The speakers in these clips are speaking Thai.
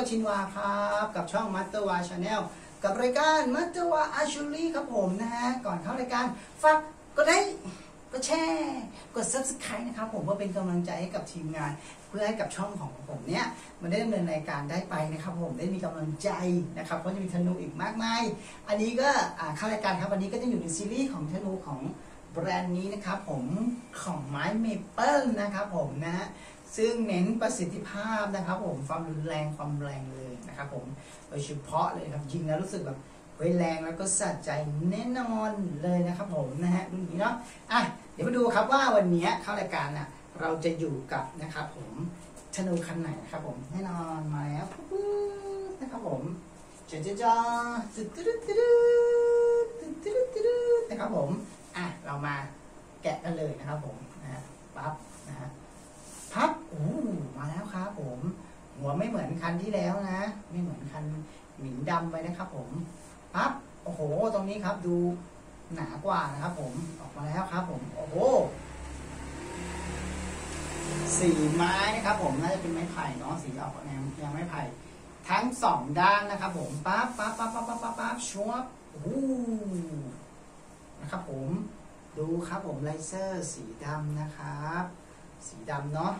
กับชินวาครับ กับช่อง Masterwa Channel กับรายการ Masterwa Archery ครับผมนะฮะ ก่อนเข้ารายการฝากกดไลค์กดแชร์กด subscribe นะครับผมเพื่อเป็นกำลังใจให้กับทีมงาน เพื่อให้กับช่องของผมเนี่ยมันได้ดำเนินรายการได้ไปนะครับ ผมได้มีกำลังใจนะครับเพราะจะมีธนูอีกมากมาย อันนี้ก็อ่าเข้ารายการครับวันนี้ก็จะอยู่ในซีรีส์ของธนูของ แบรนด์นี้นะครับผมของไม้เมเปิลนะครับผมนะฮะซึ่งเน้นประสิทธิภาพนะครับ ผมความรุนแรงความแรงเลยนะครับ ผมโดยเฉพาะเลยครับยิงแล้วรู้สึกแบบเฮ้ยแรงแล้วก็สะใจแน่นอนเลยนะครับ ผมนะฮะรุ่นนี้เนาะอะเดี๋ยวมาดูครับว่าวันนี้เข้ารายการน่ะเราจะอยู่กับนะครับ ผมธนูคันไหนนะครับ ผมแน่นอนมาแล้วปุ๊บนะครับผมจ้าจ้าจ้าตึ๊ดตึ๊ดตึ๊ดตึ๊ดตึ๊ดตึ๊ดตึ๊ดนะครับผม อะเรามาแกะกันเลยนะครับผมนะฮะปั๊บนะฮะพับอู้มาแล้วครับผม หัวไม่เหมือนคันที่แล้วนะ ไม่เหมือนคันหมินดำไปนะครับ ผมปั๊บโอ้โห ตรงนี้ครับดูหนากว่านะครับ ผมออกมาแล้วครับ ผม โอ้โหสีไม้นะครับ ผมน่าจะเป็นไม้ไผ่เนาะสีออกแนวแนวไม้ไผ่ทั้งสองด้านนะครับ ผมปั๊บปั๊บปั๊บปั๊บปั๊บปั๊บปั๊บชวบโอ้นะครับ ผม ดูครับผมไลเซอร์สีดำนะครับ สีดำเนาะ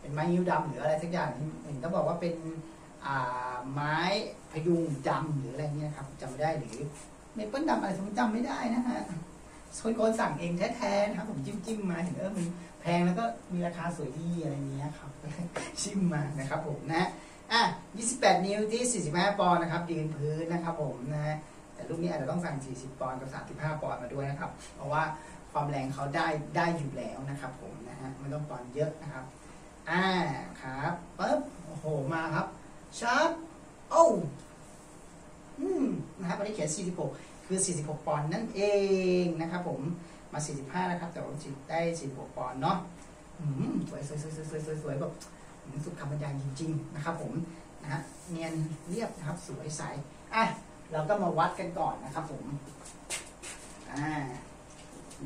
เป็นไม้ยิ้วดำหรืออะไรสักอย่างเห็นก็บอกว่าเป็นไม้พยุงดำหรืออะไรเงี้ยครับจำไม่ได้หรือเมเปิลดำอะไรผมจำไม่ได้นะฮะคนคนสั่งเองแท้ๆนะครับผมจิ้มจิ้มมาเห็นเออมันแพงแล้วก็มีราคาสวยดีอะไรเงี้ยครับชิมมานะครับผมนะอะ28 นิ้วที่ 45 ปอนด์นะครับยืนพื้นนะครับผมนะฮะ แต่ลูกนี้อาจจะต้องสั่ง 40 ปอนด์กับ 35 ปอนด์มาด้วยนะครับ เพราะว่าความแรงเขาได้ได้อยู่แล้วนะครับ ผมนะฮะไม่ต้องปอนด์เยอะนะครับอ่าครับปึ๊บโอ้โหมาครับชาร์ปโอ้อืมนะครับอันนี้เขียน 46 คือ 46 ปอนด์นั่นเองนะครับ ผมมา 45 นะครับ แต่ว่าได้ 46 ปอนด์เนาะอืมสวยสวยสวยสวยสวยสวยสวยแบบสุดคำบรรยายจริง ๆ นะครับ ผมนะฮะเนียนเรียบนะครับสวยใสอะ เราก็มาวัดกันก่อนนะครับผม อ่า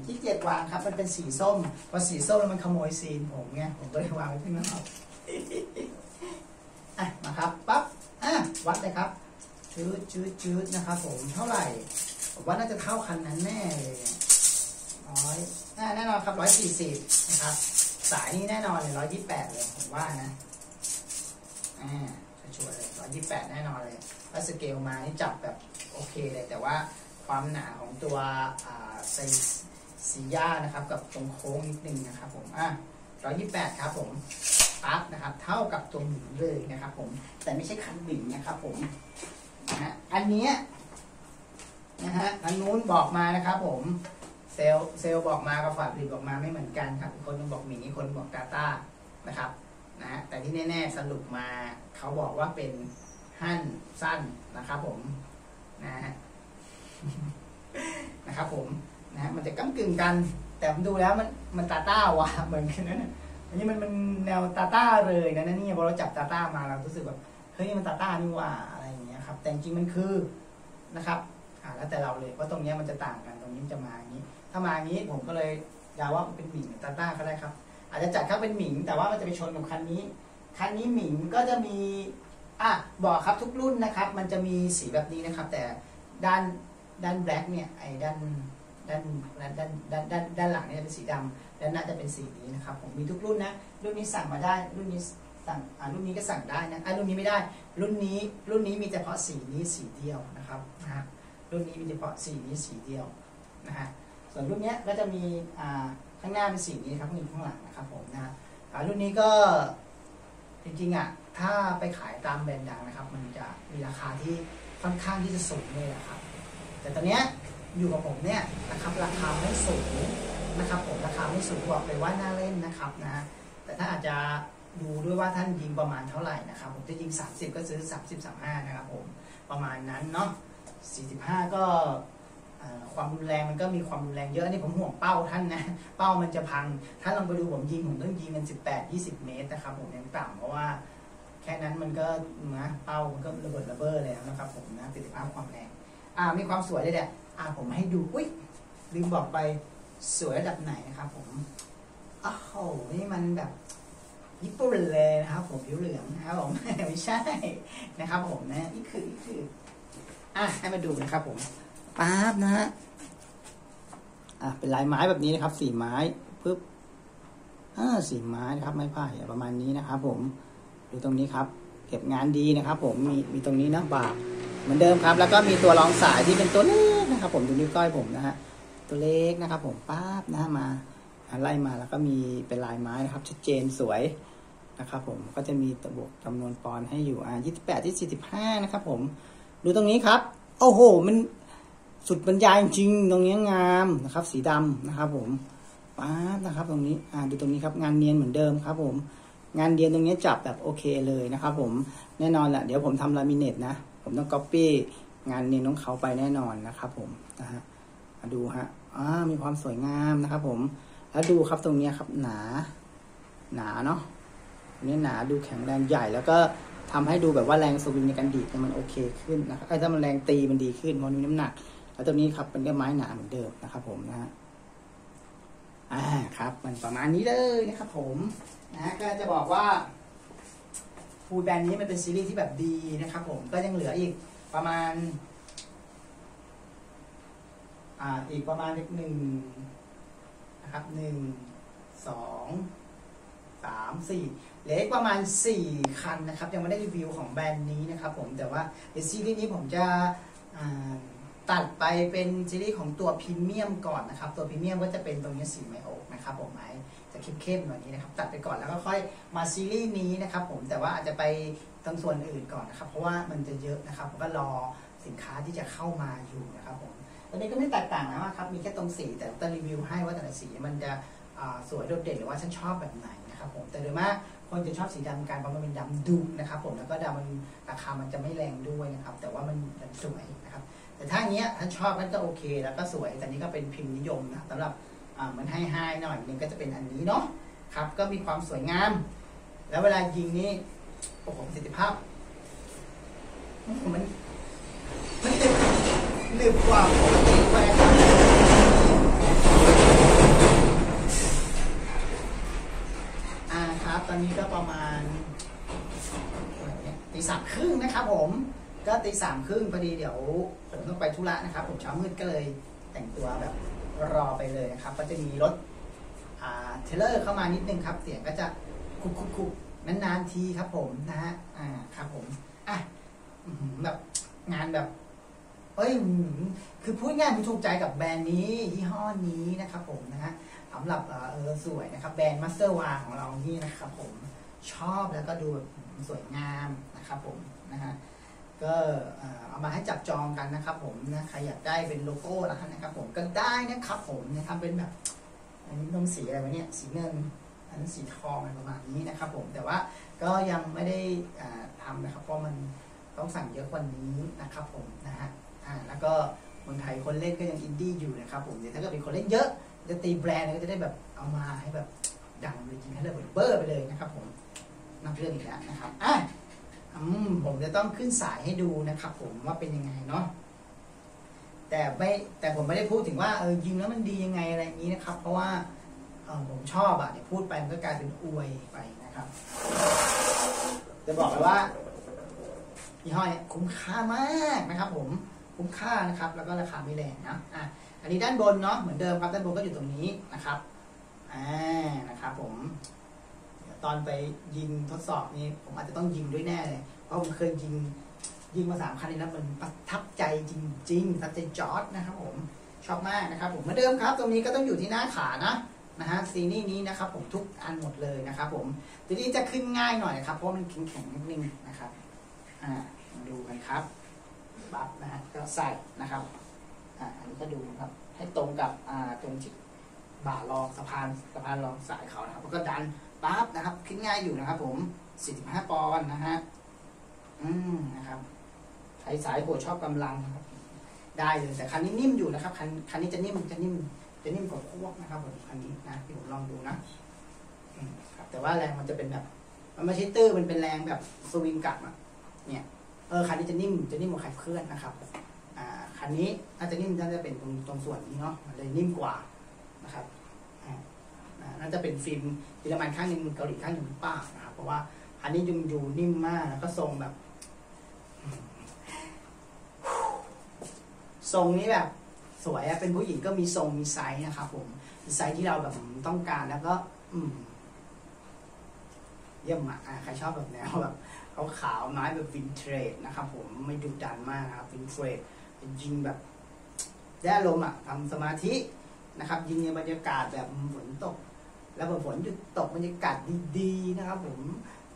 ที่เกียจวางครับ มันเป็นสีส้มพอสีส้มแล้วมันขโมยซีนผมไงผมก็เลยวางไว้ที่นั่นเอาอะมาครับปั๊บอะวัดเลยครับชืดชืดชืดนะครับผมเท่าไหร่ผมว่าน่าจะเท่าคันนั้นแน่เลยร้อยอ่แน่นอนครับร้อยสี่สิบนะครับสายนี้แน่นอนเลยร้อยยี่แปดเลยผมว่านะอ่าชัวร์เลยร้อยยี่แปดแน่นอนเลย ถ้าสเกลมานี่จับแบบโอเคเลยแต่ว่าความหนาของตัวอ่าไซสีย่านะครับกับตรงโค้งนิดนึงนะครับผมอะร้อยยี่แปดครับผมปั๊บนะครับ เท่ากับตัวหมิงเลยนะครับผมแต่ไม่ใช่คันหมิงนะครับผมนะฮะอันนี้นะฮะอันนู้นบอกมานะครับผมเซลเซลบอกมากับฝ่ายผลิตบอกมาไม่เหมือนกันครับคนนึงบอกหมีคนบอกกาตานะครับนะฮะแต่ที่แน่ ๆ สรุปมาเขาบอกว่าเป็น หั่นสั้นนะครับผมนะฮะนะครับผมนะฮะมันจะก้ากึ่งกัน แต่ผมดูแล้วมันมันตาต้าว่ะเหมือนกันนะเนี่ยอันนี้มันมันแนวตาต้าเลยนะนะนี่พอเราจับตาต้ามาเรารู้สึกแบบเฮ้ยมันตาต้านี่ว่าอะไรอย่างเงี้ยครับ แต่จริงมันคือนะครับอ่าแล้วแต่เราเลยเพราตรงเนี้ยมันจะต่างกันตรงนี้จะมาอย่างนี้ ถ้ามาอย่างนี้ผมก็เลยเดาว่ามันเป็นหมิงตาต้าก็ได้ครับ อาจจะจัดเข้าเป็นหมิง แต่ว่ามันจะไปชนกับคันนี้ คันนี้หมิงก็จะมี อะบอกครับทุกรุ่นนะครับ มันจะมีสีแบบนี้นะครับ แต่ด้านด้านแบล็กเนี่ยไอ้ด้านด้านด้านด้านด้านด้านด้านหลังเนี่ยจะเป็นสีดำด้านหน้าจะเป็นสีนี้นะครับ ผมมีทุกรุ่นนะรุ่นนี้สั่งมาได้รุ่นนี้สั่งอ่ารุ่นนี้ก็สั่งได้นะอะรุ่นนี้ไม่ได้ รุ่นนี้รุ่นนี้มีเฉพาะสีนี้สีเดียวนะครับนะรุ่นนี้มีเฉพาะสีนี้สีเดียวนะฮะส่วนรุ่นเนี้ยก็จะมีอ่าข้างหน้าเป็นสีนี้ครับข้างข้างหลังนะครับผมนะฮะอ่ารุ่นนี้ก็ จริงๆอะถ้าไปขายตามแบรนด์ดังนะครับ มันจะมีราคาที่ค่อนข้างที่จะสูงเลยนะครับ แต่ตอนเนี้ยอยู่กับผมเนี่ยนะครับราคาไม่สูงนะครับ ผมราคาไม่สูงบอกเลยว่าน่าเล่นนะครับนะแต่ถ้าอาจจะดูด้วยว่าท่านยิงประมาณเท่าไหร่นะครับ ผมจะยิง 30 ก็ซื้อ 30 35 นะครับผมประมาณนั้นเนาะ45 ก็ ความรุนแรงมันก็มีความรุนแรงเยอะนี่ผมห่วงเป้าท่านนะ เป้ามันจะพัง ถ้าลองไปดูผมยิงผมต้องยิงกัน 18 20 เมตรนะครับผมยังต่ำเพราะว่าแค่นั้นมันก็นะเป้ามันก็ระเบิดระเบ้อแล้วนะครับผมนะประสิทธิภาพความแรงอ่ามีความสวยเลยเนี่ยอ่าผมให้ดูอุ้ยลืมบอกไปสวยระดับไหนนะครับผมอ้าวโหนี่มันแบบญี่ปุ่นเลยนะครับผมผิวเหลืองนะครับผมไม่ใช่นะครับผมนะนี่คือนี่คืออะให้มาดูนะครับผม ป๊าบนะฮะอะเป็นลายไม้แบบนี้นะครับสี่ไม้ปึ๊บอ่าสี่ไม้นะครับ ไม้ไผ่ประมาณนี้นะครับ ผมดูตรงนี้ครับ เก็บงานดีนะครับ ผมมีมีตรงนี้นะบาเหมือนเดิมครับ แล้วก็มีตัวรองสายที่เป็นตัวเล็กนะครับ ผมดูนิ้วก้อยผมนะฮะตัวเล็กนะครับ ผมป๊าบนะมาไล่มาแล้วก็มีเป็นลายไม้นะครับชัดเจนสวยนะครับ ผมก็จะมีตะบวกจำนวนปอนให้อยู่อ่ายี่สิบแปดที่สี่สิบห้านะครับ ผม ดูตรงนี้ครับ โอ้โห มัน สุดบรรยายจริงตรงนี้งามนะครับ สีดำนะครับ ผมป๊านะครับ ตรงนี้อ่าดูตรงนี้ครับงานเนียนเหมือนเดิมครับ ผม งานเดียนตรงนี้จับแบบโอเคเลยนะครับ ผมแน่นอนแหละเดี๋ยวผมทำลามิเนตนะผมต้องก๊อปปี้งานเนียนของเขาไปแน่นอนนะครับ ผมนะฮะดูฮะอ่ามีความสวยงามนะครับ ผม แล้วดูครับตรงนี้ครับหนา หนาเนาะนี้หนาดูแข็งแรงใหญ่แล้วก็ทำให้ดูแบบว่าแรงสวิงในการดีดมันโอเคขึ้นนะครับไอ้ถ้ามันแรงตีมันดีขึ้นมันมีน้ำหนัก แล้วตรงนี้ครับเป็นก็ไม้หนาเหมือนเดิมนะครับผมนะฮะอ่าครับ มันประมาณนี้เลยนะครับผมนะก็จะบอกว่าฟูแบรนด์นี้มันเป็นซีรีส์ที่แบบดีนะครับผมก็ยังเหลืออีกประมาณอ่าอีกประมาณหนึ่งนะครับหนึ่งสองสามสี่เหลืออีกประมาณสี่คันนะครับ ยังไม่ได้รีวิวของแบรนด์นี้นะครับผมแต่ว่าในซีรีส์นี้ผมจะอ่า ตัดไปเป็นซีรีส์ของตัวพรีเมียมก่อนนะครับ ตัวพรีเมียมก็จะเป็นตรงนี้สีไมโอกนะครับผมไม้จะเข้มๆหน่อยนี้นะครับ ตัดไปก่อนแล้วก็ค่อยมาซีรีส์นี้นะครับผมแต่ว่าอาจจะไปตรงส่วนอื่นก่อนนะครับ เพราะว่ามันจะเยอะนะครับผมก็รอสินค้าที่จะเข้ามาอยู่นะครับผมตัวนี้ก็ไม่แตกต่างนะว่าครับมีแค่ตรงสีแต่ต้องรีวิวให้ว่าแต่ละสีมันจะสวยโดดเด่นหรือว่าฉันชอบแบบไหนนะครับผมแต่โดยมากคนจะชอบสีดำกันเพราะมันเป็นดำดุนะครับผมแล้วก็ดำมันราคามันจะไม่แรงด้วยนะครับ แต่ว่ามันสวยนะครับ แต่ถ้าเงี้ยท่านชอบมันก็โอเค แล้วก็สวย แต่นี้ก็เป็นพิมพ์นิยมนะสำหรับอ่ามันให้ไฮหน่อยนึงก็จะเป็นอันนี้เนาะครับ ก็มีความสวยงาม แล้วเวลายิงนี่โอ้โหประสิทธิภาพมันมันจะหนึบกว่าปกติไปครับอ่าครับ ตอนนี้ก็ประมาณตีสามครึ่งนะครับผม ก็ตีสามครึ่งพอดีเดี๋ยวผมต้องไปธุระนะครับ ผมเช้ามืดก็เลยแต่งตัวแบบรอไปเลยนะครับ ก็จะมีรถอ่าเทเลอร์เข้ามานิดนึงครับ เสียงก็จะคุกคุกคุกนานๆทีครับ ผมนะฮะอ่าครับผมอะแบบงานแบบเอ้ยอื้อหือคือพูดง่ายผมถูกใจกับแบรนด์นี้ยี่ห้อนี้นะครับผมนะฮะสำหรับเออสวยนะครับ แบรนด์ Masterwa ของเรานี่นะครับ ผมชอบแล้วก็ดูสวยงามนะครับ ผมนะฮะ ก็เอามาให้จับจองกันนะครับ ผมนะใครอยากได้เป็นโลโก้นะครับผมก็ได้นะครับ ผมนะทำเป็นแบบอันนี้ต้องสีอะไรวะเนี่ยสีเงินอันนั้นสีทองอะไรประมาณนี้นะครับ ผมแต่ว่าก็ยังไม่ได้อ่าทำนะครับ เพราะมันต้องสั่งเยอะกว่านี้นะครับ ผมนะฮะอ่าแล้วก็เมืองไทยคนเล่นก็ยังอินดี้อยู่นะครับ ผมเดี๋ยวถ้าเกิดมีคนเล่นเยอะจะตีแบรนด์ก็จะได้แบบเอามาให้แบบดังเลยจริงให้เลยเบอร์ไปเลยนะครับ ผมนับเรื่องอีกแล้วนะครับอะ ผมจะต้องขึ้นสายให้ดูนะครับผมว่าเป็นยังไงเนาะแต่ไม่แต่ผมไม่ได้พูดถึงว่าเออยิงแล้วมันดียังไงอะไรอย่างนี้นะครับ เพราะว่าเออผมชอบอะเดี๋ยวพูดไปมันก็กลายเป็นอวยไปนะครับ จะบอกเลยว่ายี่ห้อเนี้ยคุ้มค่ามากนะครับ ผมคุ้มค่านะครับ แล้วก็ราคาไม่แรงนะอะอันนี้ด้านบนเนาะเหมือนเดิมครับด้านบนก็อยู่ตรงนี้นะครับอ่านะครับ ผม ตอนไปยิงทดสอบนี้ ผมอาจจะต้องยิงด้วยแน่เลย เพราะผมเคยยิงยิงมาสามคันนี้แล้วมันประทับใจจริงๆประทับใจจอร์ดนะครับผมชอบมากนะครับผมเหมือนเดิมครับ ตรงนี้ก็ต้องอยู่ที่หน้าขานะนะฮะซีนี่นี้นะครับผมทุกอันหมดเลยนะครับผมทีนี้จะขึ้นง่ายหน่อยครับ เพราะมันแข็งๆนิดนึงนะครับอ่าดูกันครับบัฟนะฮะก็ใส่นะครับอ่าอันนี้ก็ดูครับ ให้ตรงกับอ่าตรงที่บ่ารองสะพานสะพานรองสายเขานะครับแล้วก็ดัน ปั๊บนะครับขึ้นง่ายอยู่นะครับ ผม 45 ปอนด์นะฮะ อืมนะครับใครสายโหดชอบกำลังครับ ได้เลยแต่คันนี้นิ่มอยู่นะครับ คันคันนี้จะนิ่มจะนิ่ม จะนิ่มกว่าพวกนะครับผมคันนี้นะที่ผมลองดูนะครับ แต่ว่าแรงมันจะเป็นแบบ มันไม่ใช่ตื้อมันเป็นแรงแบบสวิงกลับอะเนี่ยเออคันนี้จะนิ่มจะนิ่มกว่าขับเคลื่อนนะครับอ่าคันนี้น่าจะนิ่มน่าจะเป็นตรงตรงส่วนนี้เนาะมันเลยนิ่มกว่านะครับ น่าจะเป็นฟิล์มเยอรมันข้างหนึ่งเกาหลีข้างหนึ่งหรือเปล่านะครับเพราะว่าอันนี้ยังดูนิ่มมากแล้วก็ทรงแบบทรงนี้แบบสวยเป็นผู้หญิงก็มีทรงมีไซส์นะครับผมไซส์ที่เราแบบต้องการแล้วก็ อืมเยี่ยมอะอะใครชอบแบบแนวแบบขาวไม้แบบวินเทรดนะครับผมไม่ดุดันมากนะครับวินเทรดยิงแบบได้อารมณ์อะทำสมาธินะครับ ยิงในบรรยากาศแบบฝนตก แล้วพอฝนหยุดตกบรรยากาศดีๆนะครับ ผม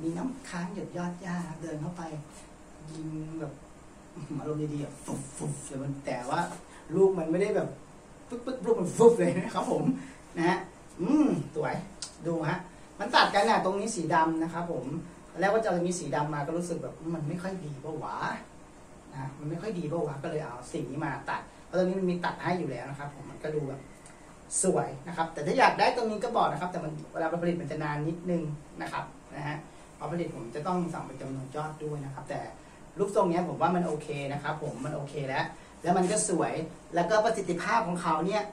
มีน้ำค้างหยดยอดหญ้าเดินเข้าไป ยิงแบบอารมณ์ดีๆอะฟุบฟุบแต่มันแต่ว่า ลูกมันไม่ได้แบบปึ๊บปึ๊บลูกมันฟุบเลยนะครับผมนะฮะอืมสวยดูฮะมันตัดกันอะตรงนี้สีดำนะครับผมแล้วก็จะมีสีดำมาก็รู้สึกแบบมันไม่ค่อยดีเปะวะนะมันไม่ค่อยดีเปะวะก็เลยเอาสิ่งนี้มาตัดเพราะตรงนี้มันมีตัดให้อยู่แล้วนะครับ ผมมันก็ดูแบบ สวยนะครับ แต่ถ้าอยากได้ตรงนี้ก็บอกนะครับ แต่มันเวลาผลิตมันจะนานนิดนึงนะครับนะฮะพอผลิตผมจะต้องสั่งเป็นจำนวนยอดด้วยนะครับ แต่รูปทรงเนี้ยผมว่ามันโอเคนะครับ ผมมันโอเคแล้ว แล้วมันก็สวยแล้วก็ประสิทธิภาพของเขาเนี่ย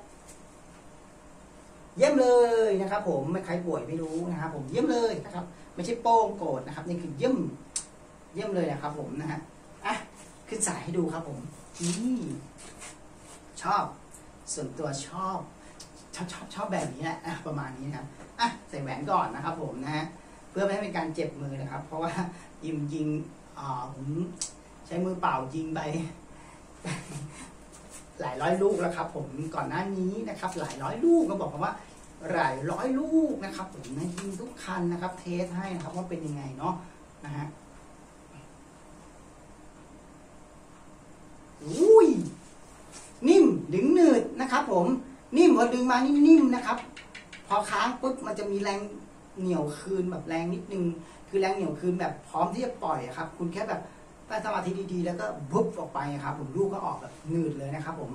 เยี่ยมเลยนะครับ ผมไม่ใครป่วยไม่รู้นะครับ ผมเยี่ยมเลยนะครับ ไม่ใช่โป้งโกรธนะครับ นี่คือเยี่ยมเยี่ยมเลยนะครับ ผมนะฮะอะขึ้นสายให้ดูครับ ผมนี่ชอบ ส่วนตัวชอบ ชอบชอบชอบแบบนี้แหละประมาณนี้นะครับอะใส่แหวนก่อนนะครับผมนะฮะเพื่อไม่ให้เป็นการเจ็บมือนะครับ เพราะว่ายิมยิงอ่าผมใช้มือเปล่ายิงไปหลายร้อยลูกแล้วครับ ผมก่อนหน้านี้นะครับ หลายร้อยลูกก็บอกผมว่าหลายร้อยลูกนะครับ ผมนะยิงทุกคันนะครับ เทสให้นะครับว่าเป็นยังไงเนาะนะฮะอุ้ยนิ่มดึงหนืดนะครับผม นิ่มพอดึงมานิ่มๆนะครับ พอค้างปุ๊บมันจะมีแรงเหนี่ยวคืนแบบแรงนิดนึง คือแรงเหนี่ยวคืนแบบพร้อมที่จะปล่อยครับ คุณแค่แบบตั้งสมาธิดีๆ แล้วก็บุบออกไปครับ ผมลูกก็ออกแบบหนืดเลยนะครับ ผม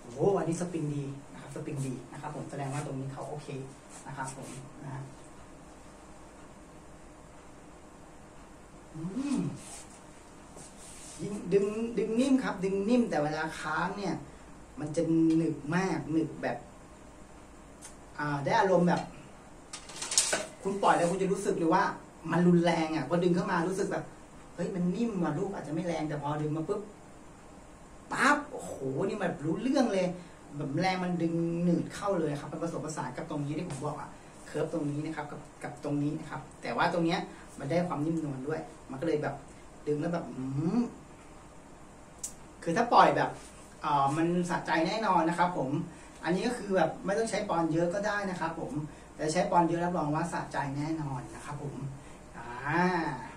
โอ้โหวันนี้สปริงดีนะครับ สปริงดีนะครับ ผมแสดงว่าตรงนี้เขาโอเคนะครับผมนะฮะอืมยิงดึงดึงนิ่มครับ ดึงนิ่มแต่เวลาค้างเนี่ย มันจะหนึบมากหนึบแบบ อ่า ได้อารมณ์แบบ คุณปล่อยแล้วคุณจะรู้สึกเลยว่า มันรุนแรงอะพอดึงเข้ามารู้สึกแบบเฮ้ยมันนิ่มว่ะลูกอาจจะไม่แรงแต่พอดึงมาปุ๊บปั๊บโอ้โหนี่มันรู้เรื่องเลยแบบแรงมันดึงหนืดเข้าเลยครับมันผสมผสานกับตรงนี้ที่ผมบอกอะเคิร์ฟตรงนี้นะครับ กับกับตรงนี้นะครับ แต่ว่าตรงเนี้ยมันได้ความนิ่มนวลด้วย มันก็เลยแบบดึงแล้วแบบอืมคือถ้าปล่อยแบบ มันสะใจแน่นอนนะครับ ผม อันนี้ก็คือแบบไม่ต้องใช้ปอนเยอะก็ได้นะครับ ผม แต่ใช้ปอนเยอะรับรองว่าสะใจแน่นอนนะครับ ผมอ่า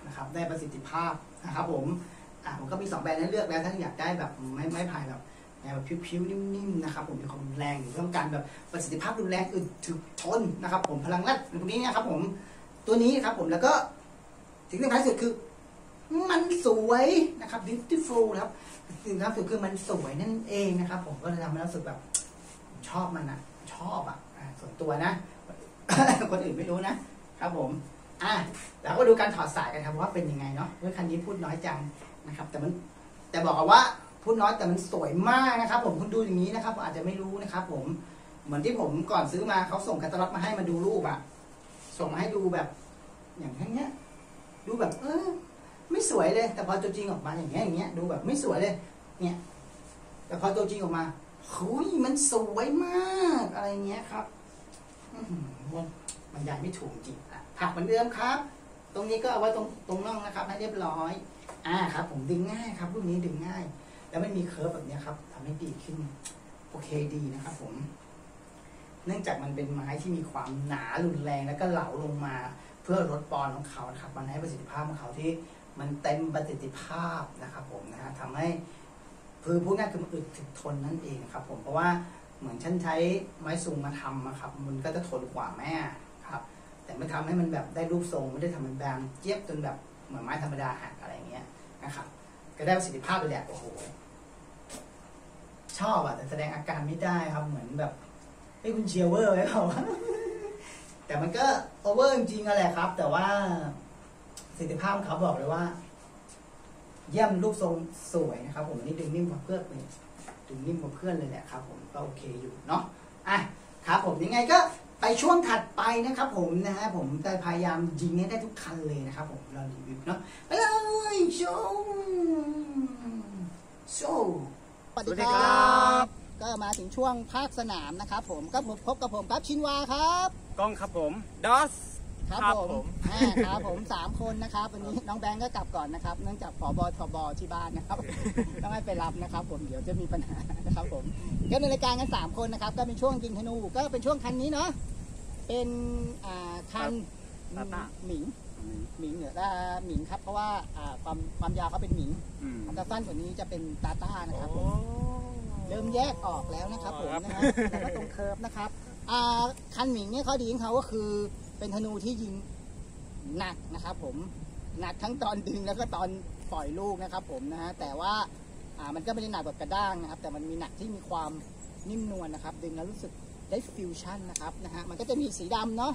นะครับ ได้ประสิทธิภาพนะครับ ผมอ่าผมก็มีสองแบรนด์ให้เลือกแล้วถ้าอยากได้แบบไม่ไม่พายแบบแนวแบบผิวๆนิ่มๆนะครับ ผมมีความแรงหรือต้องการแบบประสิทธิภาพรุนแรงอึดถึกทนนะครับ ผมพลังรัดพวกนี้นะครับ ผมตัวนี้ครับ ผมแล้วก็สิ่งที่สำคัญสุดคือ มันสวยนะครับ beautiful ครับสิ่งที่สำคัญที่สุดคือมันสวยนั่นเองนะครับ ผมก็เลยทำให้รู้สึกแบบ ชอบมันอะชอบอะอะส่วนตัวนะ คนอื่นไม่รู้นะครับผม อะแล้วก็ดูการถอดสายกันครับว่าเป็นยังไงเนาะเมื่อคันนี้พูดน้อยจังนะครับ แต่มันแต่บอกว่าพูดน้อยแต่มันสวยมากนะครับ ผมคุณดูอย่างนี้นะครับอาจจะไม่รู้นะครับ ผมเหมือนที่ผมก่อนซื้อมาเขาส่งแคตตาล็อกมาให้มาดูรูปอะส่งมาให้ดูแบบ อย่างเงี้ยดูแบบ เออ ไม่สวยเลย แต่พอตัวจริงออกมาอย่างเงี้ยอย่างเงี้ยดูแบบไม่สวยเลย เนี่ย แต่พอตัวจริงออกมาหุยมันสวยมากอะไรเงี้ยครับอื้อหือมันยายไม่ถูกจริงอะผักเหมือนเดิมครับ ตรงนี้ก็เอาไว้ตรงตรงน่องนะครับ ให้เรียบร้อย อ่าครับ ผมดึงง่ายครับรุ่นนี้ดึงง่าย แล้วไม่มีเคิร์ฟแบบนี้ครับทำให้ดีขึ้น โอเคดีนะครับ ผม เนื่องจากมันเป็นไม้ที่มีความหนารุนแรงแล้วก็เหลาลงมา เพื่อลดปอนของเขานะครับ มันให้ประสิทธิภาพของเขาที่ มันเต็มประสิทธิภาพนะครับผมนะฮะทำให้คือพูดง่ายคือมันอึดถึกทนนั่นเองครับ ผมเพราะว่าเหมือนฉันใช้ไม้ซุงมาทำอะครับ มันก็จะทนกว่าแม่ครับ แต่ไม่ทำให้มันแบบได้รูปทรงไม่ได้ทำมันแบนเจี๊ยบจนแบบเหมือนไม้ธรรมดาหักอะไรเงี้ยนะครับ ก็ได้ประสิทธิภาพเลยแหละโอ้โหชอบอะแต่แสดงอาการไม่ได้ครับเหมือนแบบเฮ้ยคุณเชียร์เวอร์ไปเปล่าแต่มันก็โอเวอร์จริงๆอะแหละครับ แต่ว่า ประสิทธิภาพของเขาบอกเลยว่า เยี่ยมรูปทรงสวยนะครับ ผมอันนี่ดึงนิ่มกว่าเพื่อนเลยดึงนิ่มกว่าเพื่อนเลยแหละครับ ผมก็โอเคอยู่เนาะอะครับผมยังไงก็ไปช่วงถัดไปนะครับผมนะฮะผมจะพยายามยิงให้ได้ทุกคันเลยนะครับผมเรารีวิวเนาะไปเลยโชว์โชว์สวัสสวัสดีดีคครัรับบก็มาถึงช่วงภาคสนามนะครับผมก็พบกับผมครับชินวาครับ กล้องครับผมดอส ครับครับผมผมอ่าครับผมสามคนนะครับวันนี้น้องแบงก์ก็กลับก่อนนะครับ เนื่องจากผบทบที่บ้านนะครับ ต้องให้ไปรับนะครับ ผมเดี๋ยวจะมีปัญหานะครับผมก็ในรายการกันสามคนนะครับ ก็เป็นช่วงยิงธนูก็เป็นช่วงคันนี้เนาะเป็นอ่าคันตาต้า หมิงหมิงเหนือหมิงครับเพราะว่าอ่าความความยาวเขาเป็นหมิงอืมถ้าสั้นกว่านี้จะเป็นตาต้านะครับผม เริ่มแยกออกแล้วนะครับผมครับนะฮะแล้วก็ตรงเคิร์ฟนะครับอ่าคันหมิงเนี่ยข้อดีของเขาก็คือ เป็นธนูที่ยิงหนักนะครับ ผมหนักทั้งตอนดึงแล้วก็ตอนปล่อยลูกนะครับ ผมนะฮะแต่ว่าอ่ามันก็ไม่ได้หนักแบบกระด้างนะครับ แต่มันมีหนักที่มีความนิ่มนวลนะครับ ดึงแล้วรู้สึกได้ฟิวชั่นนะครับนะฮะมันก็จะมีสีดำเนาะ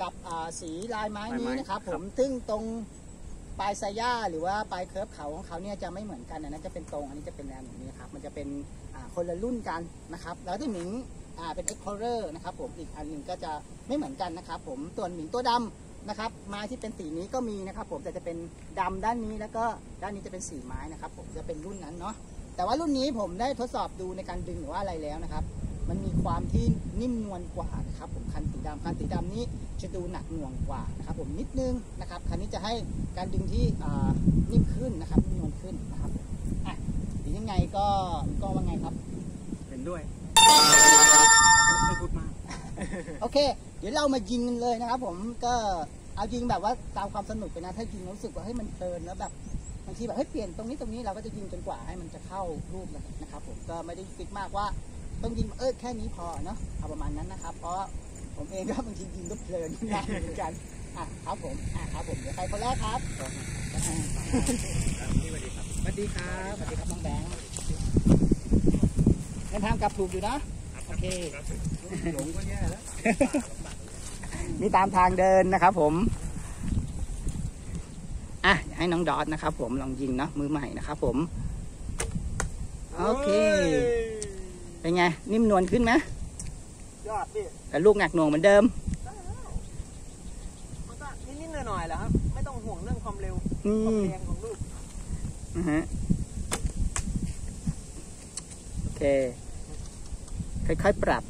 กับอ่าสีลายไม้นี้นะครับ ผมซึ่งตรงปลาย siyah หรือว่าปลาย curve เขาของเขาเนี่ยจะไม่เหมือนกันอันนั้นจะเป็นตรงอันนี้จะเป็นแนวอย่างนี้นะครับมันจะเป็นอ่าคนละรุ่นกันนะครับ แล้วที่หมิง อ่าเป็น Explorer นะครับผมอีกอันหนึ่งก็จะไม่เหมือนกันนะครับผมตัวนหมิงตัวดำนะครับไม้ที่เป็นสีนี้ก็มีนะครับผมแต่จะเป็นดำด้านนี้แล้วก็ด้านนี้จะเป็นสีไม้นะครับผมจะเป็นรุ่นนั้นเนาะแต่ว่ารุ่นนี้ผมได้ทดสอบดูในการดึงหรือว่าอะไรแล้วนะครับ มันมีความที่นิ่มนวลกว่านะครับผมคันสีดำคันสีดำนี้จะดูหนักหน่วงกว่านะครับผมนิดนึงนะครับคันนี้จะให้การดึงที่อ่านิ่มขึ้นนะครับนิ่มนวลขึ้นนะครับอะถือยังไงก็ก็ว่าไงครับ เห็นด้วย ไม่พูดมาก โอเค เดี๋ยวเรามายิงกันเลยนะครับ ผมก็เอายิงแบบว่าตามความสนุกไปนะ ถ้ายิงแล้วรู้สึกว่าเฮ้ยมันเพลินแล้วแบบบางทีแบบเฮ้ยเปลี่ยนตรงนี้ตรงนี้เราก็จะยิงจนกว่าให้มันจะเข้ารูปเลยนะครับ ผมก็ไม่ได้ฟิกมากว่าต้องยิงเออแค่นี้พอเนาะเอาประมาณนั้นนะครับ เพราะผมเองก็บางทียิงก็เพลินง่ายเหมือนกันอะครับผมอะครับผมเดี๋ยวใครคนแรกครับสวัสดีครับสวัสดีครับน้องแบงค์เดินทางกลับถูกอยู่นะ โอเคหลงก็แย่แล้วนี่ตามทางเดินนะครับผม อะให้น้องดอทนะครับผมลองยิงเนาะมือใหม่นะครับผม โอเค เป็นไง นิ่มนวลขึ้นไหมยอดดิแต่ลูกหนักหน่วงเหมือนเดิมมันก็นิดๆหน่อยๆแหละครับ ไม่ต้องห่วงเรื่องความเร็วนี่ความแรงของลูกนะฮะโอเค ค่อยๆปรับ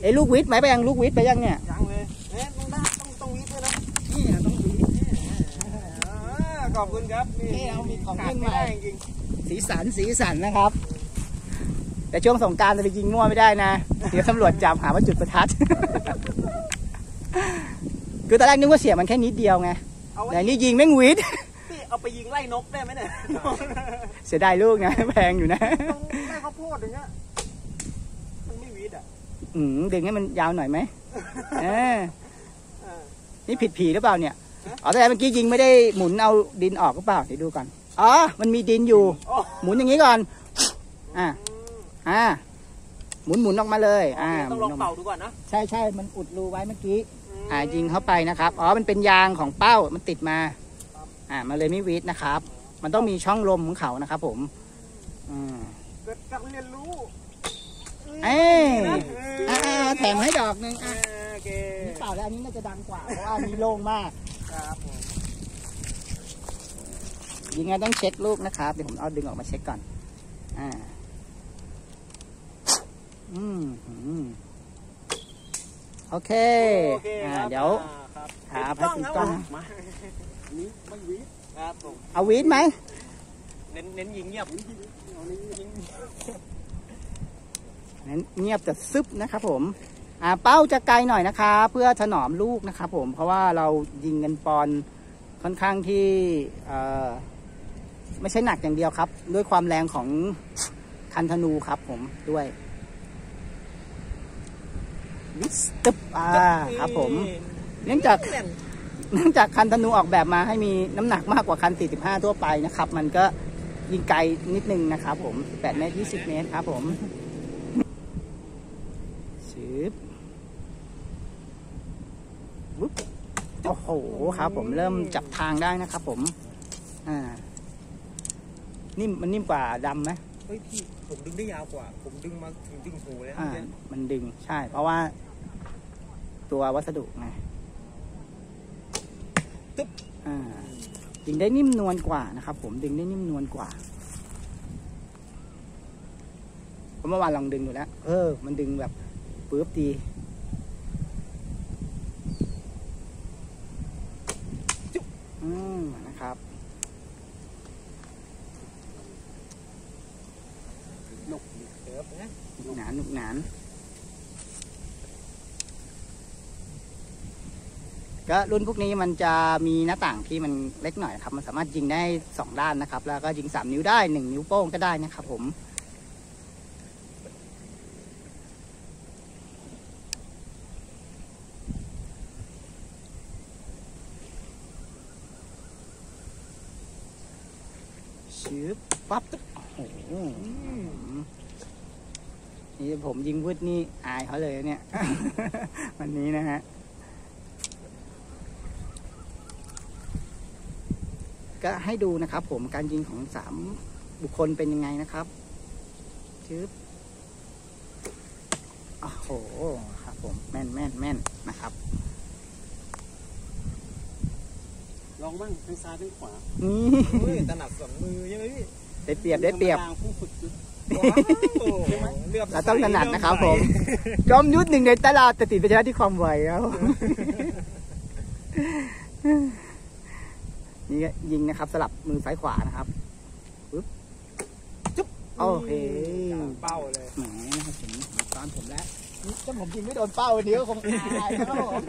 เอ้ลูกวิทย์ไหมไปยังลูกวิทย์ไปยังเนี่ยยังเลยเอ๊ะต้องได้ต้องต้องวิทย์ด้วยนะนี่ต้องวิทย์ขอบคุณครับนี่เอามีของขึ้นม่ใหม่ได้จริงสีสันสีสันนะครับ แต่ช่วงสงการจะไปยิงมั่วไม่ได้นะเดี๋ยวตำรวจจับหาว่าจุดประทัดคือตอนแรกนึกว่าเสียมันแค่นิดเดียวไงแต่นี่ยิงแม่งวิทย์เอาไปยิงไล่นกได้ไหมเนี่ยเสียดายลูกนะแพงอยู่นะไล่ข้าวโพดอย่างเงี้ย อะอืมดึงให้มันยาวหน่อยไหมเออเออนี่ผิดผีหรือเปล่าเนี่ยอ๋อแต่เมื่อกี้ยิงไม่ได้หมุนเอาดินออกหรือเปล่าเดี๋ยวดูก่อนอ๋อมันมีดินอยู่โอ้หมุนอย่างนี้ก่อน อ่าอืมอ่าหมุนหมุนออกมาเลย อ่าโอเคต้องลองหมุนกมาเป่าดูก่อนนะใช่ใช่มันอุดรูไว้เมื่อกี้มอ่ายิงเข้าไปนะครับ อ๋อ มันเป็นยางของเป้า มันติดมา อ่า มันเลยไม่วิดนะครับ มันต้องมีช่องลมของเขานะครับผม อืมเกิดการเรียนรู้ เอ้ยนะอ่าอ่าแถมให้ดอกหนึ่งเออะอโอเคนี่เปล่าแล้วอันนี้น่าจะดังกว่า เพราะว่าอันนี้โล่งมากครับผมยิงไงต้องเช็คลูกนะครับ เดี๋ยวผมเอาดึงออกมาเช็คก่อน อ่า อืมอืมโอเคโอเค อ่าครับเดี๋ยวอ่าครับหาพลาสติกกล้องมาอันนี้ไม่วิทครับผมเอาวีดไหม เน้นเน้นยิงเงียบยิงงั้น เงียบแต่ซึบนะครับผมอ่าเป้าจะไกลหน่อยนะคะ เพื่อถนอมลูกนะครับผมเพราะว่าเรายิงกันปอนค่อนข้างที่เอ่อไม่ใช่หนักอย่างเดียวครับ ด้วยความแรงของคันธนูครับผมด้วยวิสตึบอ่าครับผม เนื่องจากเนื่องจากคันธนูออกแบบมาให้มีน้ำหนักมากกว่าคัน 45 ทั่วไปนะครับ มันก็ยิงไกลนิดนึงนะครับผม8เมตร 20 เมตรครับผม ชืบวุ๊บโอ้โหครับผมเริ่มจับทางได้นะครับผม อ่า นิ่มมันนิ่มกว่าดำไหมเฮ้ยพี่ผมดึงได้ยาวกว่า ผมดึงมาถึงดึงหูเลยนะอ่าเมื่อกี้มันดึงใช่ เพราะว่า ตัววัสดุไงตึ๊บอ่าดึงได้นิ่มนวลกว่านะครับ ผมดึงได้นิ่มนวลกว่าเพราะเมื่อวานลองดึงดูแล้วเออ มันดึงแบบ ปึ๊บดีจุ๊บอืมนะครับหนุกเติบนะหนุกหนานหนุกหนานก็รุ่นพวกนี้มันจะมีหน้าต่างที่มันเล็กหน่อยครับ มันสามารถยิงได้สองด้านนะครับ แล้วก็ยิงสามนิ้วได้หนึ่งนิ้วโป้งก็ได้นะครับผม ชืบ ปั๊บตึ๊บโอ้โหนี่ผมยิงวุดนี่อายเขาเลยเนี่ย วันนี้นะฮะ ก็ให้ดูนะครับ ผมการยิงของสามบุคคลเป็นยังไงนะครับชืบโอ้โหครับ ผมแม่นแม่นแม่นนะครับ ลองบ้างทั้งซ้ายทั้งขวานี่เฮ้ยถนัดสองมือใช่ไหมพี่ ได้เปรียบได้เปรียบธมดาผู้ฝึกจุดใช่ไหมเราต้องถนัดนะครับผมจอมยุทธหนึ่งในตลาดแต่ติดไปชนะที่ความไวครับนี่ก็ยิงนะครับสลับมือซ้ายขวานะครับปึ๊บจุ๊บโอเคเป้าเลยแหมนะครับผมตอนผมแล้วนี่ถ้าผมยิงไม่โดนเป้าวันนี้ก็คงอายนะครับผม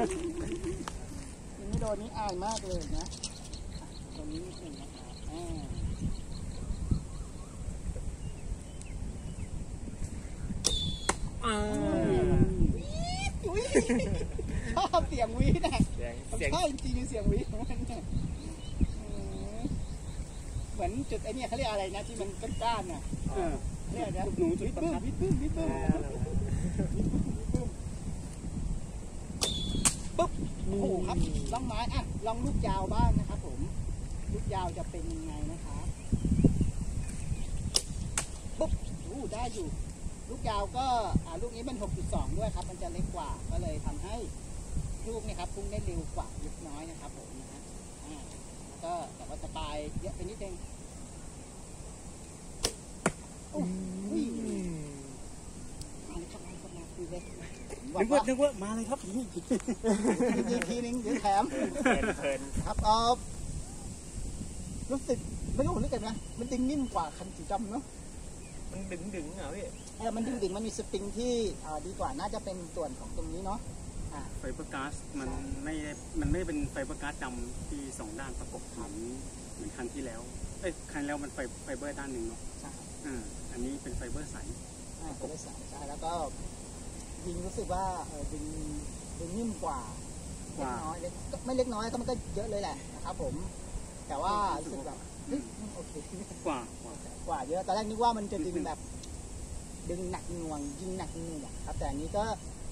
ยิงไม่โดนนี่อายมากเลยนะตรงนี้นิดหนึ่งนะครับอ่า อ่าอุ๊ยชอบเสียงวีดอะเสียงผมเสียงชอบจริงๆเสียงวีดของมันเนี่ยเออเหมือนจุดไอเนี่ยเขาเรียกอะไรนะที่มันก้านๆน่ะเออเรียกนะจุดหนูจุดวิดประบึ้มทัดวิดบึ้มวิดบึ้มปุ๊บโอ้โหครับลองไม้อะลองลูกยาวบ้างนะครับผมลูกยาวจะเป็นยังไงนะครับปุ๊บอู้ได้อยู่ลู กยาวก็อ่าลูกนี้มัน 6.2 ด้วยครับ มันจะเล็กกว่า ก็เลยทำให้ลูกเนี่ยครับพุ่งได้เร็วกว่าเล็กน้อยนะครับผมนะฮะอ่าแล้วก็แต่ว่าสปายเยอะไปนิดนึงโอ้ยมาเลยครับมาเลยครับมาคุยเลยหวันึงกว่าว่านึกว่ามาเลยครับพี่อีกทีนึงเดี๋ยวแถมเพลินครับเออรู้สึกไม่รู้ผมรู้สึกนะมันดึงนิ่มกว่าคันสีดำเนาะ มันดึงดึงเหรอพี่เออมันดึงดึงๆมันมีสปริงที่อ่าดีกว่าน่าจะเป็นส่วนของตรงนี้เนาะไฟเบอร์ก๊าซมันไม่ได้มันไม่เป็นไฟเบอร์ก๊าซดำที่สองด้านประกบเหมือนเหมือนคันที่แล้วเอ้ยคันแล้วมันไฟไฟเบอร์ด้านหนึ่งเนาะใช่ อ่าอันนี้เป็นไฟเบอร์ใส อ่าก็ได้สามใช่แล้วก็ยิงรู้สึกว่าเออดึงดึงนิ่มกว่าเล็กน้อยเล็กก็ไม่เล็กน้อยก็มันก็เยอะเลยแหละนะครับผม แต่ว่ารู้สึกแบบ เฮ้ยโอเคกว่ากว่ากว่าเยอะตอนแรกนึกว่ามันจะดึงแบบ ดึงหนักหน่วง ยิงหนักหน่วงครับ แต่อันนี้ก็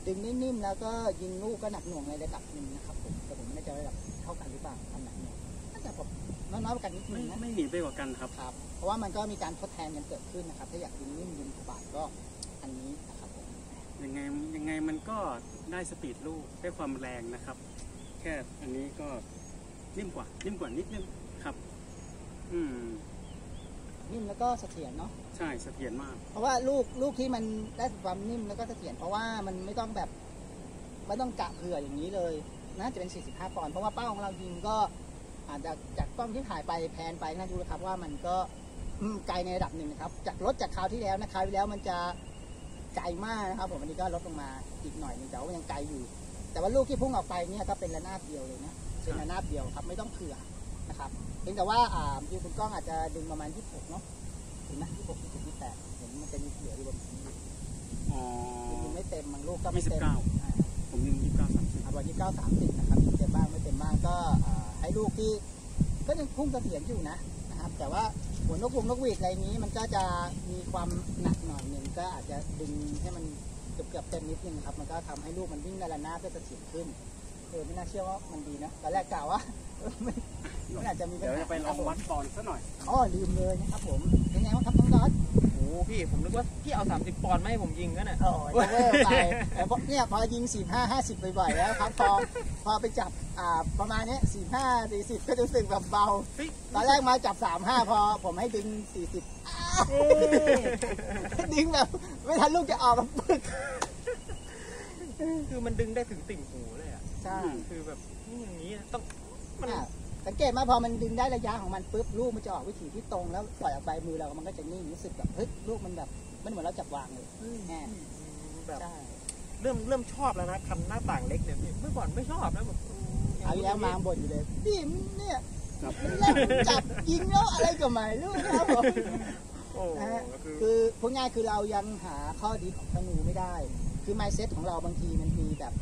ดึงนิ่มๆแล้วก็ยิงลูกก็หนักหน่วงในระดับหนึ่งนะครับผมแต่ผมไม่แน่ใจว่าระดับเท่ากันหรือเปล่าความหนักหน่วงน่าจะแบบน้อยๆกว่ากันนิดนึไม่งนะ ไม่หนีไปกว่ากันครับ ครับเพราะว่ามันก็มีการทดแทนกันเกิดขึ้นนะครับ ถ้าอยากยิงนิ่มยิงบาดก็อันนี้นะครับผมยังไงยังไงมันก็ได้สปีดลูกได้ความแรงนะครับ แค่อันนี้ก็นิ่มกว่านิ่มกว่านิดนึงครับ อืมนิ่มแล้วก็เสถียรเนาะใช่เสถียรมาก เพราะว่าลูกลูกที่มันได้ความนิ่มแล้วก็เสถียรเพราะว่ามันไม่ต้องแบบไม่ต้องกะเผื่ออย่างนี้เลยน่าจะเป็น 45 ปอนด์เพราะว่าเป้าของเรายิงก็อาจจะจากกล้องที่ถ่ายไปแพนไปน่าดูนะครับว่ามันก็อืมไกลในระดับหนึ่งนะครับ จากรถจากคราวที่แล้วนะคราวที่แล้วมันจะไกลมากนะครับ ผมอันนี้ก็ลดลงมาอีกหน่อยหนึงแต่ว่ายังไกลอยู่ แต่ว่าลูกที่พุ่งออกไปเนี่ยก็เป็นระนาบเดียวเลยนะเป็นระนาบเดียวครับ ไม่ต้องเผื่อนะครับเพียงแต่ว่าอ่าที่คุณกล้องอาจจะดึงประมาณ 26 เนาะถึงนะ26 27 28เห็นมันจะมีเหลืออยู่บนนี้อ๋อยิงไม่เต็มบางลูกก็ไม่ไม่เต็ม19อ่าผมยิงยี่สิบเก้าสามสิบเอาวันที่เก้าสามสิบนะครับยิงเต็มบ้างไม่เต็มบ้างก็อ่าให้ลูกที่ก็ยังพุ่งเสถียรอยู่นะนะครับ แต่ว่าหัวนกวงนกหวีดอะไรนี้มันก็จะมีความหนักหน่อยหนึ่งก็อาจจะดึงให้มันเกือบเกือบๆเต็มนิดนึงครับ มันก็ทำให้ลูกมันวิ่งในระนาบได้เสถียรขึ้นเออไม่น่าเชื่อว่ามันดีนะตอนแรกกล่าวว่าเออไม่มันอาจจะมีปัญเดี๋ยวหาจะไปลองวัดก่อนซะหน่อย อ๋อลืมเลยนะครับผมเป็นไงบ้างครับน้องดอสโอ้พี่ผมนึกว่าพี่เอา 30 ปอนด์มาให้ผมยิงกันน่ะโอ้ยจะเวอร์ไปแต่พอเนี่ยพอยิง 45 50 บ่อยๆแล้วครับ พอพอไปจับอ่าประมาณเนี้ย45 40 ก็จะรู้สึกแบบเบา เฮ้ย ตอนแรกมาจับ 35 พอผมให้ดึง 40อ้าวดึงแบบ ไม่ทันลูกจะออกมาปึกคือมันดึงได้ถึงติ่งหูเลยอะ ใช่ คือแบบนี่อย่างนี้ต้องมันอะ สังเกตมาพอมันดึงได้ระยะของมันปุ๊บลูกมันจะออกวิถีที่ตรงแล้วปล่อยออกไปมือเรา มันก็จะนิ่งรู้สึกแบบเฮ้ยลูกมันแบบมันเหมือนเราจับวางเลยแน่แบบใช่เริ่มเริ่มชอบแล้วนะคันหน้าต่างเล็กเนี่ยพี่เมื่อก่อนไม่ชอบนะแบบเอาอีกแล้วมาบ่นอยู่เลยพี่เนี่ยครับมันเล่นจับยิงแล้วอะไรก็ไม่รู้นะครับผมโอ้นะฮะคือคือพูดง่ายคือเรายังหาข้อดีของธนูไม่ได้ คือ mindset ของเราบางทีมันมีแบบ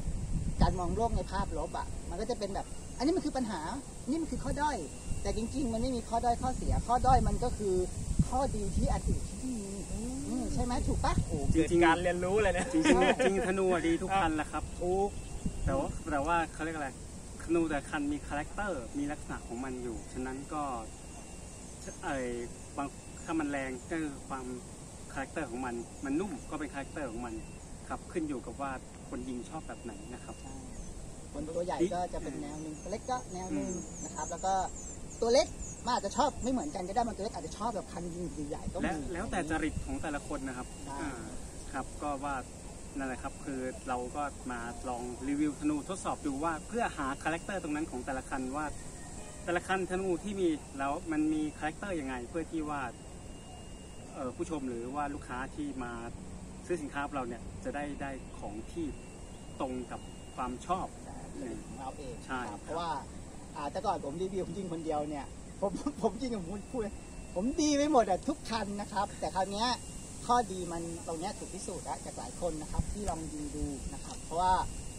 การมองโลกในภาพลบอะ มันก็จะเป็นแบบ อันนี้มันคือปัญหา นี่มันคือข้อด้อย แต่จริง ๆ มันไม่มีข้อด้อยข้อเสีย ข้อด้อยมันก็คือข้อดีที่อันอื่นที่มีอืมใช่ไหมถูกปะโอ้จริงๆเกิดการเรียนรู้เลยนะจริงๆจริงๆธนูอะดีทุกคันแหละครับทุกแต่ว่าแต่ว่าเขาเรียกอะไรธนูแต่คันมี character มีลักษณะของมันอยู่ ฉะนั้นก็เอยบางถ้ามันแรงก็คือความ character ของมัน มันนุ่มก็เป็น character ของมันครับขึ้นอยู่กับว่าคนยิงชอบแบบไหนนะครับใช่ คนตัวใหญ่ก็จะเป็นแนวหนึ่งตัวเล็กก็แนวหนึ่งอืมนะครับ แล้วก็ตัวเล็กมันอาจจะชอบไม่เหมือนกันก็ได้บางตัวเล็กอาจจะชอบแบบคันยิงใหญ่ๆก็และมีแล้วแต่จริตของแต่ละคนนะครับใช่อ่าครับก็ว่านั่นแหละครับคือเราก็มาลองรีวิวธนูทดสอบดูว่าเพื่อหา character ตรงนั้นของแต่ละคันว่า แต่ละคันธนูที่มีแล้วมันมี character ยังไง เพื่อที่ว่าเอ่อผู้ชมหรือว่าลูกค้าที่มาซื้อสินค้ากับเราเนี่ยจะได้ได้ของที่ตรงกับความชอบ ของเราเองใช่ครับ เพราะว่าอ่าแต่ก่อนผมรีวิวผมยิงคนเดียวเนี่ยผมผมยิงกับผมพูดผมดีไปหมดอะทุกคันนะครับ แต่คราวเนี้ยข้อดีมันตรงเนี้ยถูกพิสูจน์แล้วจากหลายคนนะครับ ที่ลองยิงดูนะครับ เพราะว่า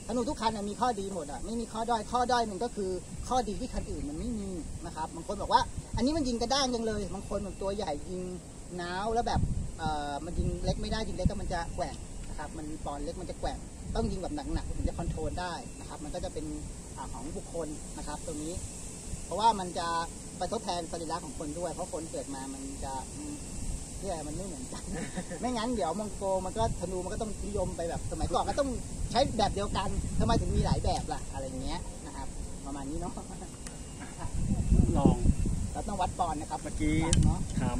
ธนูทุกคันน่ะมีข้อดีหมดอะไม่มีข้อด้อยข้อด้อยมันก็คือ ข้อดีที่คันอื่นมันไม่มีนะครับบางคนบอกว่า อันนี้มันยิงกระด้างจังเลยบางคนแบบตัวใหญ่ยิงน้าวแล้วแบบเอ่อมันยิงเล็กไม่ได้ยิงเล็กก็มันจะแกว่ง นะครับมันปอนเล็กมันจะแกว่งต้องยิงแบบหนักๆถึงจะคอนโทรลได้นะครับ มันก็จะเป็นอาของบุคคลนะครับตรงนี้ เพราะว่ามันจะไปทดแทนสรีระของคนด้วย เพราะคนเกิดมามันจะอืมเรียกอะไรมันไม่เหมือนกัน ไม่งั้นเดี๋ยวมังโกมันก็ธนูมันก็ต้องนิยมไปแบบสมัยก่อนก็ต้องใช้แบบเดียวกันทำไมถึงมีหลายแบบล่ะอะไรอย่างเงี้ยนะครับ ประมาณนี้เนาะลองเราต้องวัดปอนด์นะครับเมื่อกี้เนาะถาม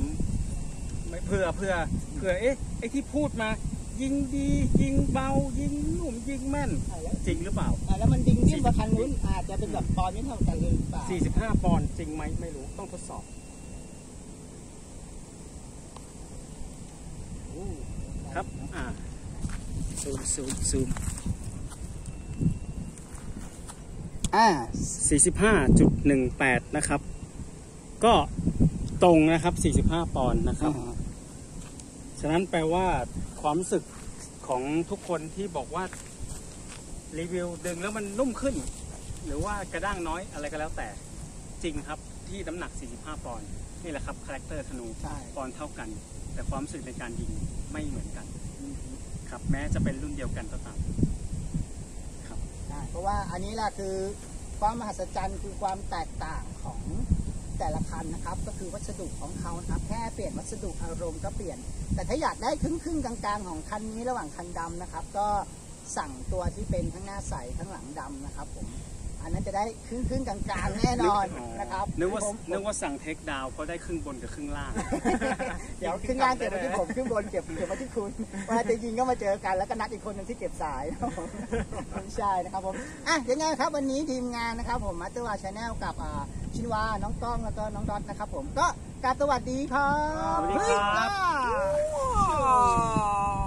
ไม่เพื่อเพื่อเพื่อเอ๊ะไอ้ที่พูดมา ยิงดี ยิงเบา ยิงนุ่มยิงแม่นอะแล้วจริงหรือเปล่า อะแล้วมันดิ้งยิ่งกว่าคันนู้นอาจจะเป็นแบบปอนด์ไม่เท่ากันเลยหรือเปล่า45 ปอนด์จริงไหมไม่รู้ต้องทดสอบอู้ครับ อ่า ซูมซูมซูมอ่า45.18 นะครับ ก็ตรงนะครับ 45 ปอนด์นะครับ ฉะนั้นแปลว่า ความรู้สึกของทุกคนที่บอกว่ารีวิวดึงแล้วมันนุ่มขึ้น หรือว่ากระด้างน้อยอะไรก็แล้วแต่จริงครับที่น้ำหนัก 45 ปอนด์นี่แหละครับ character ธนูปอนด์เท่ากัน แต่ความรู้สึกในการยิงไม่เหมือนกันครับแม้จะเป็นรุ่นเดียวกันก็ตามใช่เพราะว่าอันนี้แหละคือความมหัศจรรย์คือความแตกต่างของ แต่ละคันนะครับ ก็คือวัสดุของเขานะครับแค่เปลี่ยนวัสดุอารมณ์ก็เปลี่ยน แต่ถ้าอยากได้ครึ่งครึ่งๆกลางๆของคันนี้ระหว่างคันดำนะครับ ก็สั่งตัวที่เป็นทั้งหน้าใสทั้งหลังดำนะครับผม อันนั้นจะได้ครึ่งครึ่งๆกลางๆแน่นอนนะครับนึกว่าผมนึกว่าสั่ง takedown เพราะได้ครึ่งบนกับครึ่งล่าง เดี๋ยวครึ่งล่างเก็บไว้ที่ผมครึ่งบนเก็บเก็บไว้ที่คุณเวลาจะยิงก็มาเจอกันแล้วก็นัดอีกคนหนึงที่เก็บสายนะครับผมไม่ใช่นะครับผมอะยังไงครับวันนี้ทีมงานนะครับผมมาสเตอร์วา Channel กับอ่าชินวาน้องก้องแล้วก็น้องดอทนะครับผมก็กราบสวัสดีครับสวัสดีครับเฮ้ย